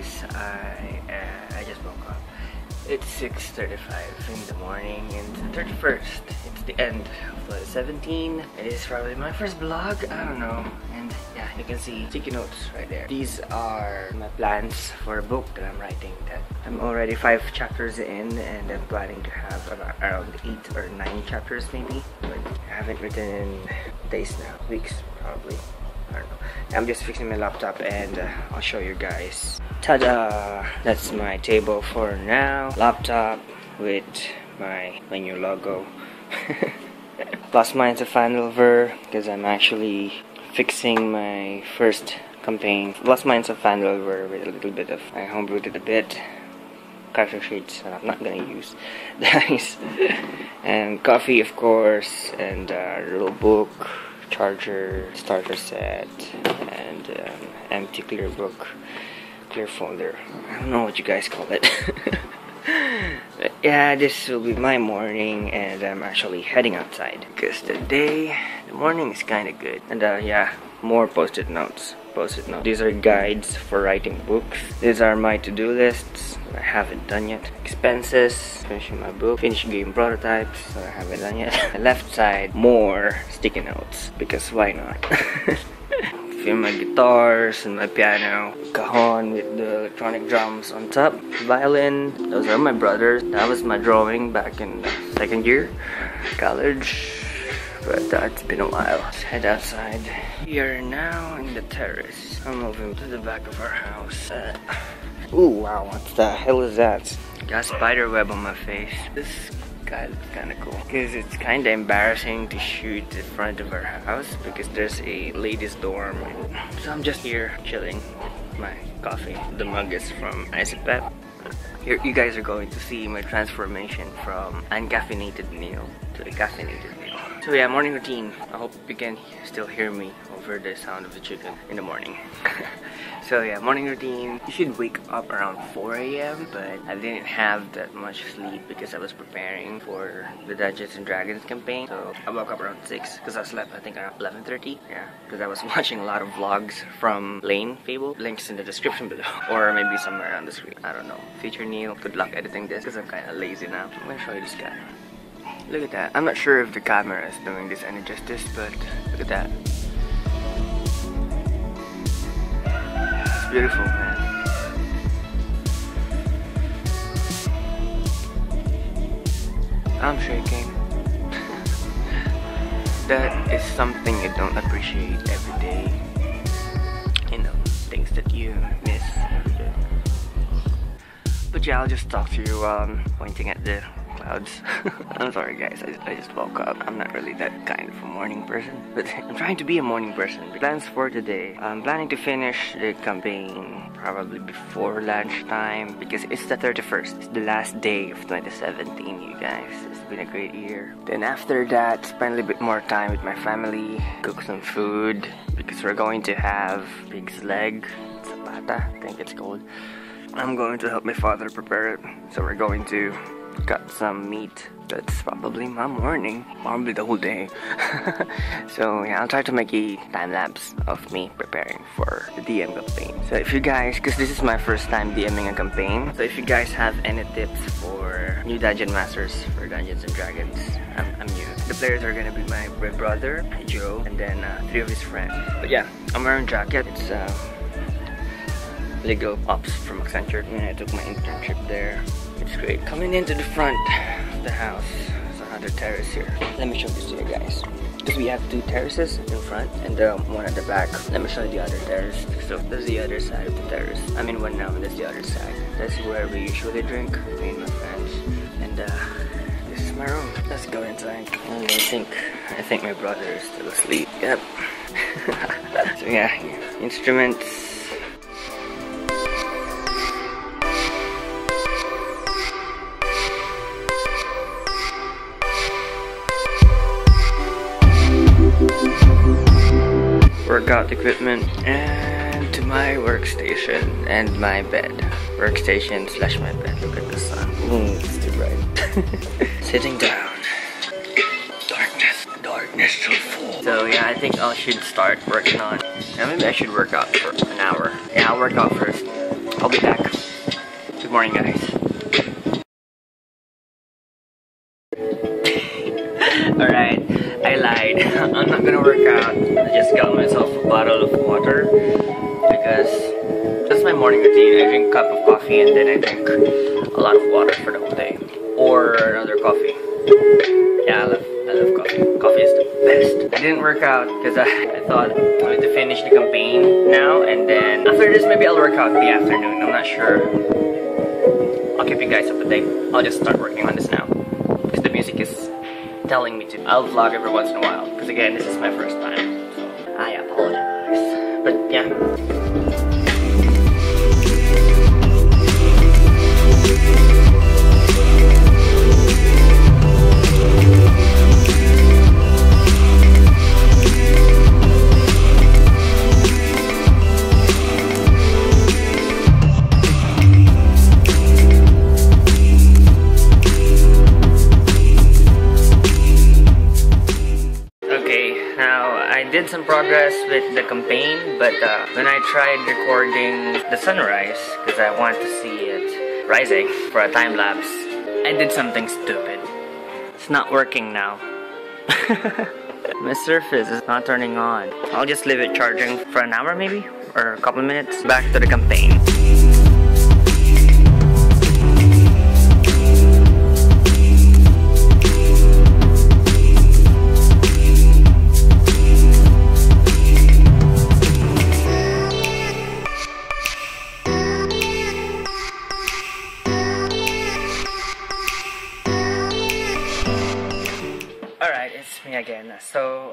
guys. I uh, I just woke up. It's 6.35 in the morning and the 31st. It's the end of 2017. It is probably my first vlog. I don't know. And yeah, you can see sticky notes right there. These are my plans for a book that I'm writing. That I'm already five chapters in and I'm planning to have about around eight or nine chapters maybe. But I haven't written in days now. Weeks probably. I'm just fixing my laptop and uh, I'll show you guys. Ta-da! That's my table for now. Laptop with my, new logo. Lost Mines of Phandelver because I'm actually fixing my first campaign. Lost Mines of Phandelver with a little bit of, I homebrewed it a bit. Character sheets that I'm not gonna use. Nice. and coffee of course and a little book charger, starter set, and um, empty clear book, clear folder. I don't know what you guys call it. yeah, this will be my morning, and I'm actually heading outside because today the morning is kind of good. And uh, yeah, more post-it notes. Post-it notes. These are guides for writing books. These are my to-do lists. I haven't done yet. Expenses, finishing my book, finish game prototypes, I haven't done yet. left side, more sticky notes, because why not? Feel my guitars and my piano, cajon with the electronic drums on top, violin, those are my brothers. That was my drawing back in second year, college but uh, it's been a while. Let's head outside. We are now in the terrace. I'm moving to the back of our house. Uh, ooh, wow, what the hell is that? Got spider web on my face. This guy looks kind of cool. Because it's kind of embarrassing to shoot in front of our house because there's a ladies dorm. So I'm just here chilling. My coffee. The mug is from Isopep. Here, you guys are going to see my transformation from uncaffeinated Neil to a caffeinated. So yeah, morning routine. I hope you can still hear me over the sound of the chicken in the morning. so yeah, morning routine. You should wake up around 4 a.m. But I didn't have that much sleep because I was preparing for the Dungeons and Dragons campaign. So I woke up around 6 because I slept I think around 11.30. Yeah, because I was watching a lot of vlogs from Layne Fable. Links in the description below. Or maybe somewhere on the screen. I don't know. Future Neil. Good luck editing this because I'm kind of lazy now. I'm to show you this guy. Look at that. I'm not sure if the camera is doing this any justice, but look at that. It's beautiful, man. I'm shaking. that is something you don't appreciate every day. You know, things that you miss every day. But yeah, I'll just talk to you while I'm pointing at the clouds. I'm sorry guys, I, I, just woke up. I'm not really that kind of a morning person, but I'm trying to be a morning person. Plans for today. I'm planning to finish the campaign probably before lunchtime because it's the 31st. It's the last day of 2017, you guys. It's been a great year. Then after that, spend a little bit more time with my family, cook some food because we're going to have pig's leg, zapata, I think it's called. I'm going to help my father prepare it. So we're going to got some meat. That's probably my morning, probably the whole day. so yeah, I'll try to make a time lapse of me preparing for the DM campaign. So if you guys, because this is my first time DMing a campaign, so if you guys have any tips for new dungeon masters for Dungeons and Dragons, I'm, I'm new. The players are gonna be my brother, Joe, and then uh, three of his friends. But yeah, I'm wearing jacket. It's uh, legal ops from Accenture, and I took my internship there. It's great. Coming into the front of the house, there's another terrace here. Let me show this to you guys. Because we have two terraces in front and um, one at the back. Let me show you the other terrace. So there's the other side of the terrace. I mean one now, there's the other side. That's where we usually drink, me and my friends. And uh, this is my room. Let's go inside. And I think I think my brother is still asleep. Yep. so yeah, instruments workout equipment and to my workstation and my bed. Workstation slash my bed. Look at the sun. Mm, it's too bright. Sitting down. Darkness. Darkness shall fall. So yeah, I think I should start working on Yeah, maybe I should work out for an hour. Yeah, I'll work out first. I'll be back. Good morning, guys. Alright, I lied. I'm not gonna work out. I just got myself bottle of water because that's my morning routine. I drink a cup of coffee and then I drink a lot of water for the whole day. Or another coffee. Yeah, I love, I love coffee. Coffee is the best. I didn't work out because I, I thought I wanted to finish the campaign now and then after this maybe I'll work out in the afternoon. I'm not sure. I'll keep you guys up to date. I'll just start working on this now because the music is telling me to. I'll vlog every once in a while because again this is my first time. I apologize. But yeah. Did some progress with the campaign, but uh, when I tried recording the sunrise, because I want to see it rising for a time lapse, I did something stupid. It's not working now. My surface is not turning on. I'll just leave it charging for an hour maybe, or a couple minutes. Back to the campaign.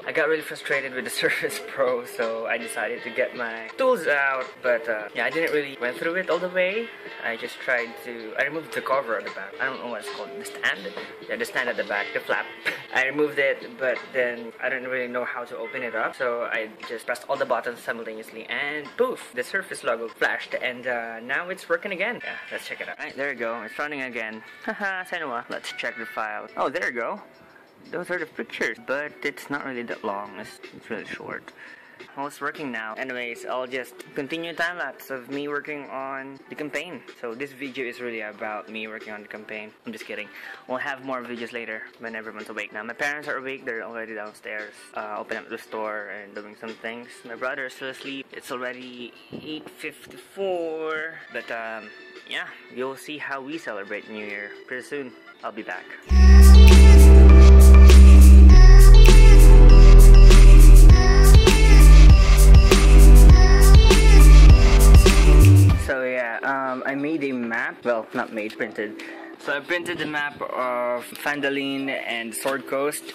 I got really frustrated with the Surface Pro, so I decided to get my tools out. But uh, yeah, I didn't really went through it all the way. I just tried to, I removed the cover at the back. I don't know what it's called, the stand? Yeah, the stand at the back, the flap. I removed it, but then I didn't really know how to open it up. So I just pressed all the buttons simultaneously and poof, the Surface logo flashed. And uh, now it's working again. Yeah, let's check it out. Alright, there you go. It's running again. Haha, Senua. Let's check the file. Oh, there you go those are the pictures, but it's not really that long. It's, it's really short. It's working now. Anyways, I'll just continue time lapse of me working on the campaign. So this video is really about me working on the campaign. I'm just kidding. We'll have more videos later when everyone's awake. Now my parents are awake. They're already downstairs, uh, opening up the store and doing some things. My brother is still asleep. It's already 8:54. But um, yeah, you'll see how we celebrate New Year pretty soon. I'll be back. Um, I made a map. Well, not made, printed. So I printed the map of Phandalin and Sword Coast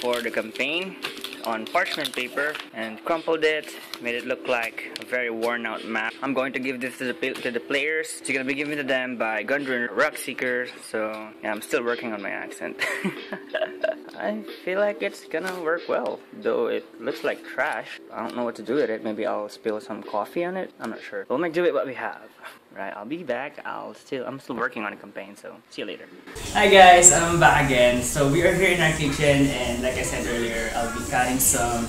for the campaign on parchment paper and crumpled it, made it look like a very worn out map. I'm going to give this to the, to the players. It's gonna be given to them by Gundren Rockseeker. So yeah, I'm still working on my accent. I feel like it's gonna work well, though it looks like trash. I don't know what to do with it. Maybe I'll spill some coffee on it. I'm not sure. We'll make do with what we have. Right, I'll be back. I'll still I'm still working on a campaign, so see you later. Hi guys, I'm back again. So we are here in our kitchen and like I said earlier, I'll be cutting some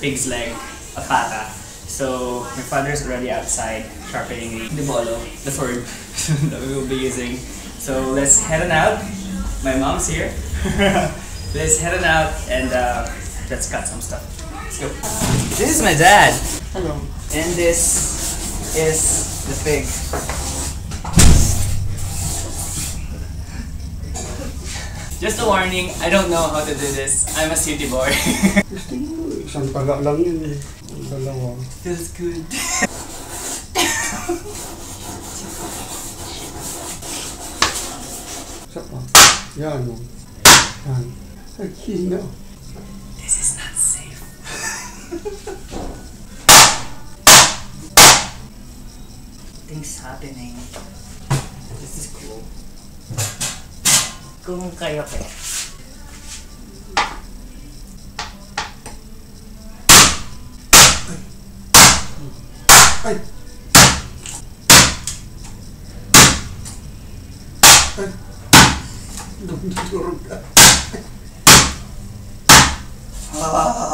pig's leg, a pata. So my father's already outside sharpening the bolo, the sword that we will be using. So let's head on out. My mom's here. let's head on out and uh, let's cut some stuff. Let's go. This is my dad. Hello. And this is the pig. Just a warning, I don't know how to do this. I'm a city boy. Gusto mo, isang pala lang yun eh. Ang Dalawa. Feels good. Isa pa. Yan o. Yan. Ang. This is not safe. Things happening. This is cool. Kung kayo kaya. Ay! Ay! Dumdurog ka. sayang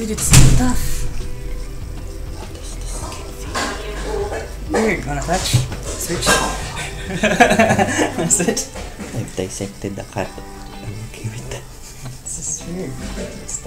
Dude, it's so tough. Weird. Wanna touch? Switch. Wanna switch? I've dissected the cat. I'm okay with that. This is weird. It's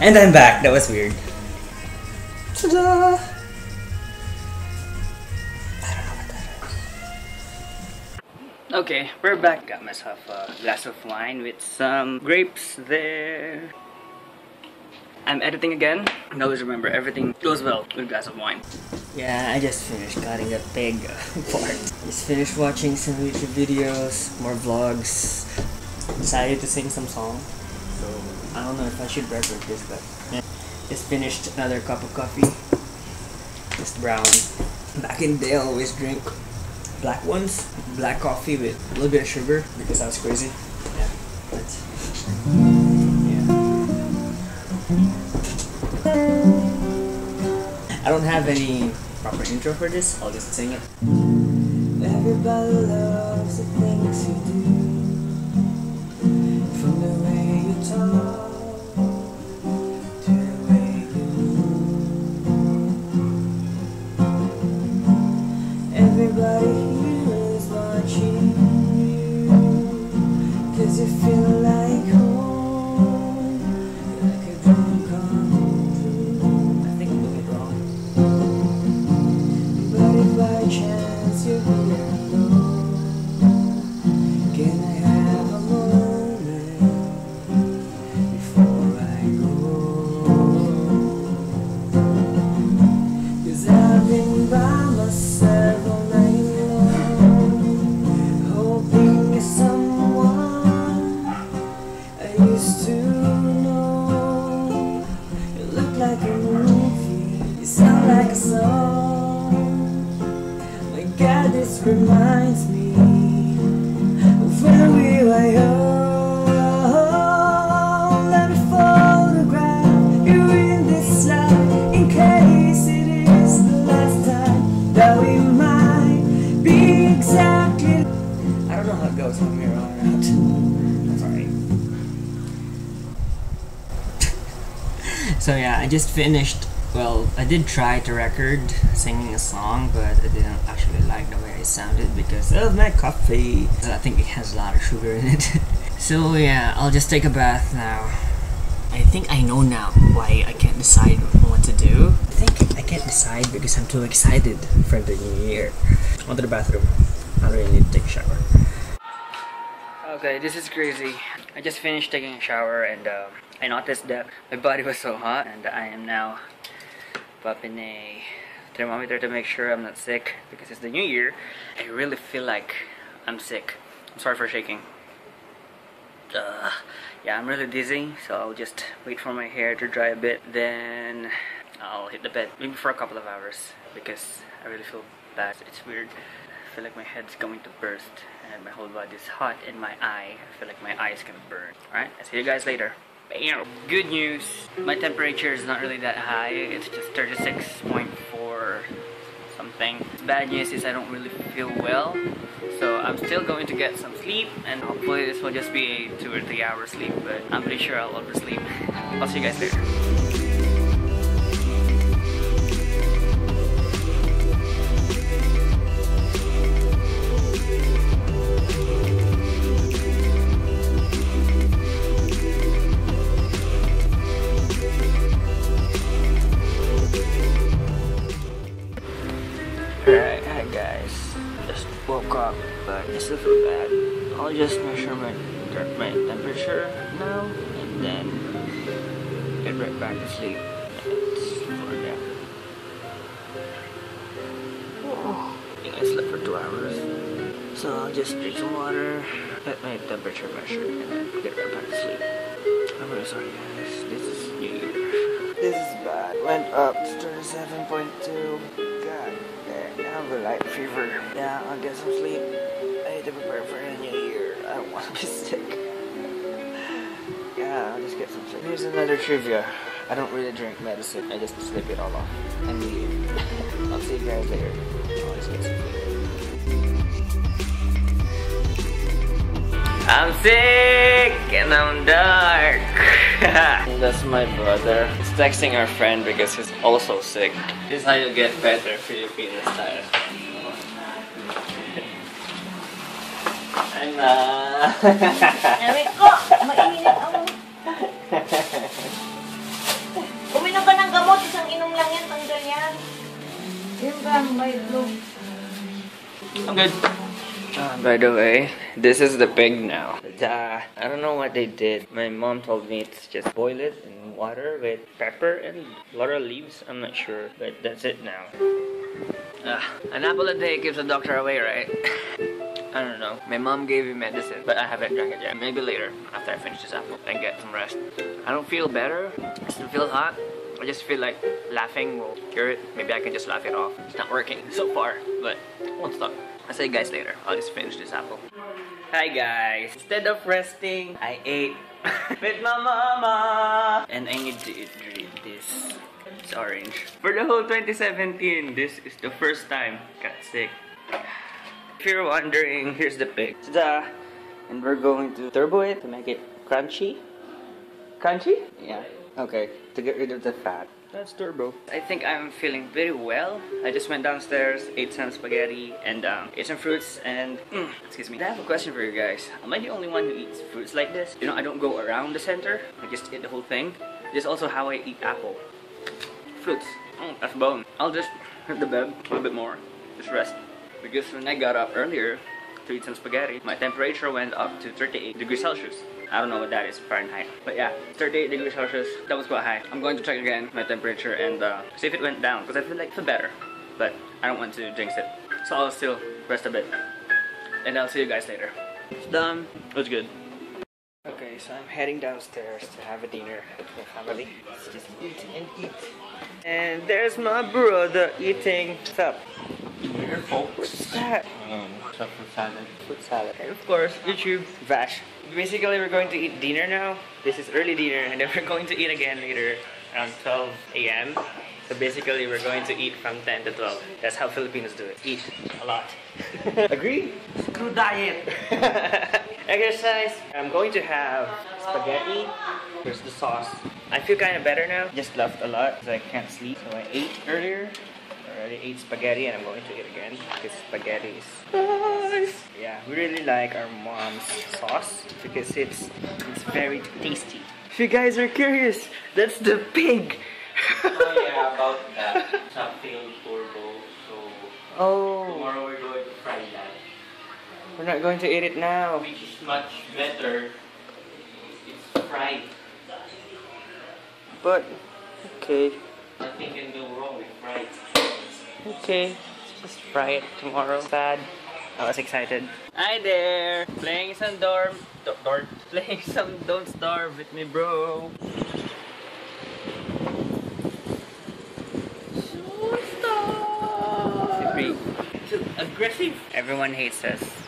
And I'm back. That was weird. Ta-da! Okay, we're back. Got myself a glass of wine with some grapes there. I'm editing again. And always remember, everything goes well with a glass of wine. Yeah, I just finished cutting that pig part. Just finished watching some YouTube videos, more vlogs. Decided to sing some song. So I don't know if I should record this, but yeah. Just finished another cup of coffee. Just brown. Back in the day, I always drink black ones, black coffee with a little bit of sugar because I was crazy. Yeah, but yeah. I don't have any proper intro for this. I'll just sing it. Everybody loves the things you do. From the way you talk chance that we might be exactly. I don't know how it goes when we're on out. Sorry. So yeah, I just finished. Well, I did try to record singing a song, but I didn't actually like the way I sounded because of my coffee. I think it has a lot of sugar in it. so yeah, I'll just take a bath now. I think I know now why I can't decide what to do. I think I can't decide because I'm too excited for the new year. On to the bathroom. I really need to take a shower. Okay, this is crazy. I just finished taking a shower and uh, I noticed that my body was so hot and I am now popping a thermometer to make sure I'm not sick because it's the new year. I really feel like I'm sick. I'm sorry for shaking. Uh, yeah, I'm really dizzy, so I'll just wait for my hair to dry a bit. Then I'll hit the bed, maybe for a couple of hours because I really feel bad. It's weird. I feel like my head's going to burst and my whole body's hot and my eye, I feel like my eye's gonna burn. Alright, I'll see you guys later. Bam! Good news, my temperature is not really that high. It's just 36.4 something. Bad news is I don't really feel well. So I'm still going to get some sleep and hopefully this will just be a two or three hour sleep, but I'm pretty sure I'll oversleep. I'll see you guys later. So I'll just drink some water, get my temperature measured, and then get right back to sleep. I'm really sorry guys. This is New Year. This is bad. Went up to 37.2. God damn. I have a light fever. Yeah, I'll get some sleep. I need to prepare for a new year. I don't want to be sick. Yeah, I'll just get some sleep. Here's another trivia. I don't really drink medicine. I just sleep it all off. And leave. I'll see you guys later. I'll just get some sleep. I'm sick and I'm dark. That's my brother. He's texting our friend because he's also sick. This is how you get better Filipino style. Ano? Sabi ko, mainit ako. Uminom ka ng gamot, isang inom lang yan, tanggal yan. Yan ba, may blue. I'm good. Uh, by the way, this is the pig now. Uh, I don't know what they did. My mom told me it's just boil it in water with pepper and a lot of leaves. I'm not sure, but that's it now. Uh, an apple a day keeps the doctor away, right? I don't know. My mom gave me medicine, but I haven't drank it yet. Maybe later, after I finish this apple and get some rest. I don't feel better. I still feel hot. I just feel like laughing will cure it. Maybe I can just laugh it off. It's not working so far, but won't stop. I'll see you guys later. I'll just finish this apple. Hi guys. Instead of resting, I ate with my mama. And I need to eat drink this. It's orange. For the whole 2017, this is the first time I got sick. If you're wondering, here's the pic. Ta-da! And we're going to turbo it to make it crunchy. Crunchy? Yeah. Okay. To get rid of the fat. That's turbo. I think I'm feeling very well. I just went downstairs, ate some spaghetti, and um, ate some fruits. And mm, excuse me. I have a question for you guys. Am I the only one who eats fruits like this? You know, I don't go around the center. I just eat the whole thing. This is also how I eat apple. Fruits. Oh, that's bone. I'll just hit the bed a little bit more. Just rest. Because when I got up earlier to eat some spaghetti, my temperature went up to 38 degrees Celsius. I don't know what that is Fahrenheit. But yeah, 38 degrees Celsius. That was quite high. I'm going to check again my temperature and uh, see if it went down because I feel like I better. But I don't want to jinx it. So I'll still rest a bit. And I'll see you guys later. It's done. It was good. Okay, so I'm heading downstairs to have a dinner with my family. Let's just eat and eat. And there's my brother eating. What's up? Here, folks. What's that? Um, sa fruit salad. Fruit salad. And of course, YouTube, Vash. Basically, we're going to eat dinner now. This is early dinner, and then we're going to eat again later around 12 a.m. So basically, we're going to eat from 10 to 12. That's how Filipinos do it. Eat a lot. Agree? Screw diet! Exercise. I'm going to have spaghetti. Here's the sauce. I feel kind of better now. Just left a lot because I can't sleep. So I ate earlier. I already ate spaghetti and I'm going to eat again because spaghetti is nice. Yeah, we really like our mom's sauce because it's it's very tasty. If you guys are curious, that's the pig. oh yeah, about that. Something turbo. So oh, tomorrow we're going to fry that. we're not going to eat it now. Which is much better. It's fried. But okay, Nothing can go wrong with fried. Okay, let's just fry it tomorrow. Sad. I was excited. Hi there! Playing some dorm. Do- dorm? Playing some Don't Starve with me, bro. Don't starve! Aggressive. Everyone hates us.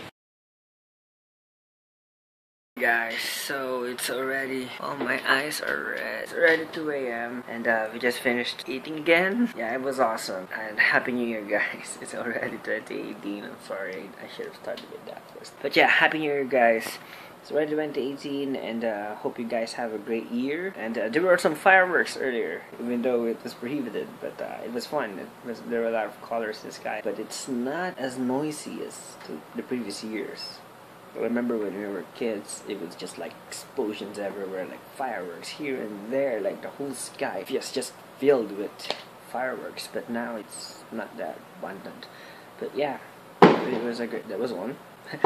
Guys, so it's already, oh my eyes are red. It's already 2 a.m. and uh, we just finished eating again. Yeah, it was awesome. And Happy New Year, guys. It's already 2018. I'm sorry, I should have started with that first. But yeah, Happy New Year, guys. It's already 2018 and uh, hope you guys have a great year. And uh, there were some fireworks earlier, even though it was prohibited, but uh, it was fun. It was, there were a lot of colors in the sky, but it's not as noisy as the, the previous years. I remember when we were kids, it was just like explosions everywhere, like fireworks here and there, like the whole sky just just filled with fireworks, but now it's not that abundant. But yeah, it was a great. That was one.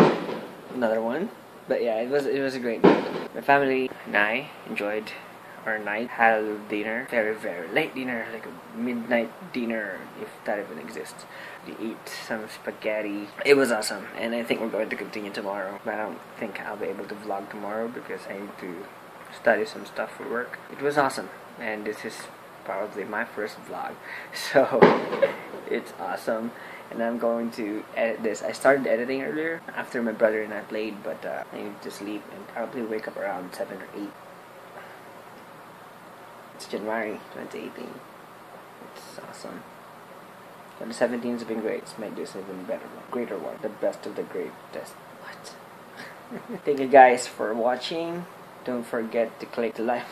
Another one. But yeah, it was it was a great night. My family and I enjoyed our night. Had a dinner, very very late dinner, like a midnight dinner, if that even exists. We eat some spaghetti. It was awesome, and I think we're going to continue tomorrow. But I don't think I'll be able to vlog tomorrow because I need to study some stuff for work. It was awesome, and this is probably my first vlog, so it's awesome. And I'm going to edit this. I started editing earlier after my brother and I played, but uh, I need to sleep and probably wake up around 7 or 8. It's January 2018. It's awesome. But the 17th has been great. Let's make this even better one. Greater one. The best of the greatest. What? Thank you guys for watching. Don't forget to click the like.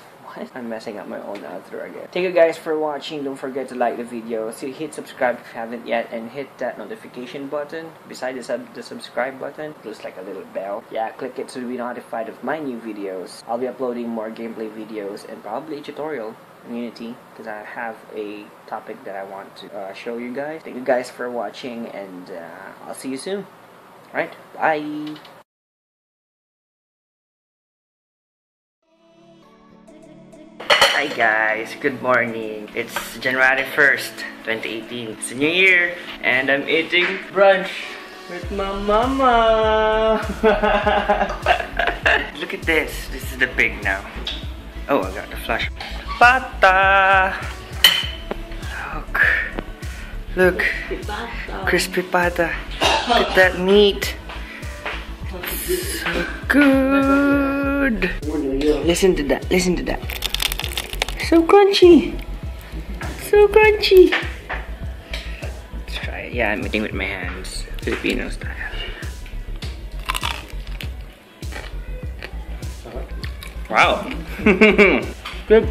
I'm messing up my own outro again. Thank you guys for watching. Don't forget to like the video. So hit subscribe if you haven't yet, and hit that notification button beside the sub the subscribe button. It looks like a little bell. Yeah, click it to be notified of my new videos. I'll be uploading more gameplay videos and probably a tutorial Unity because I have a topic that I want to uh, show you guys. Thank you guys for watching, and uh, I'll see you soon. Alright, bye. Guys, good morning. It's January 1st, 2018. It's a new year and I'm eating brunch with my mama. Look at this. This is the pig now. Oh, I got the flash. Pata! Look. Look. Crispy pata. Look at that meat. It's so good. Listen to that. Listen to that. So crunchy. So crunchy. Let's try it. Yeah, I'm eating with my hands. Filipino style. Wow. Good.